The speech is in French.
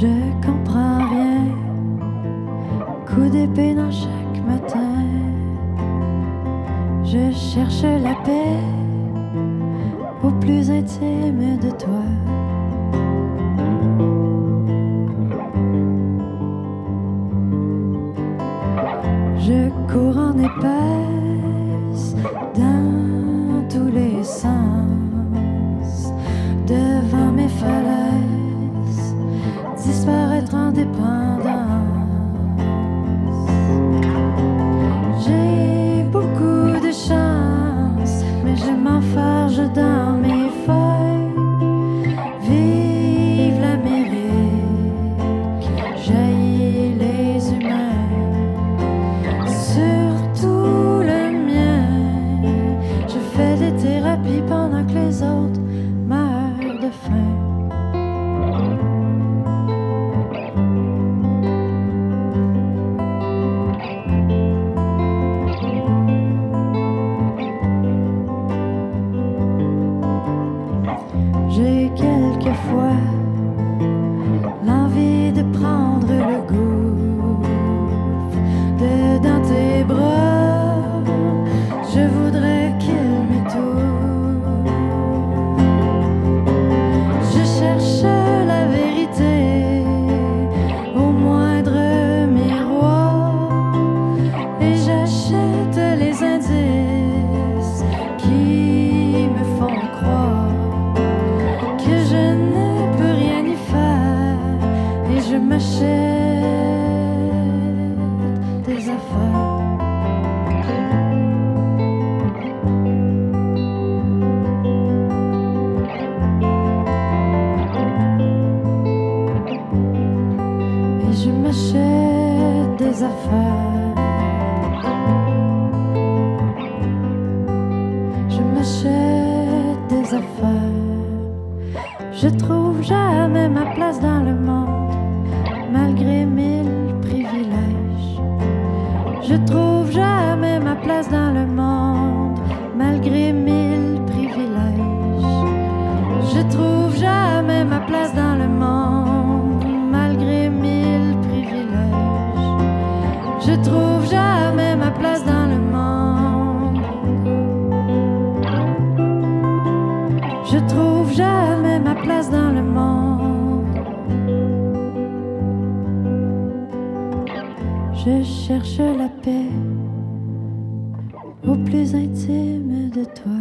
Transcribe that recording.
je comprends rien. Coup d'épée dans chaque matin, je cherche la paix au plus intime de toi. Je cours en épaisse dans tous les sens. Disparaître je m'achète des affaires. Et je m'achète des affaires. Je m'achète des affaires. Je trouve jamais ma place dans le Je trouve jamais ma place dans le monde, malgré mille privilèges. Je trouve jamais ma place dans le monde, malgré mille privilèges. Je trouve jamais ma place dans le monde. Je trouve jamais ma place dans Je cherche la paix au plus intime de toi.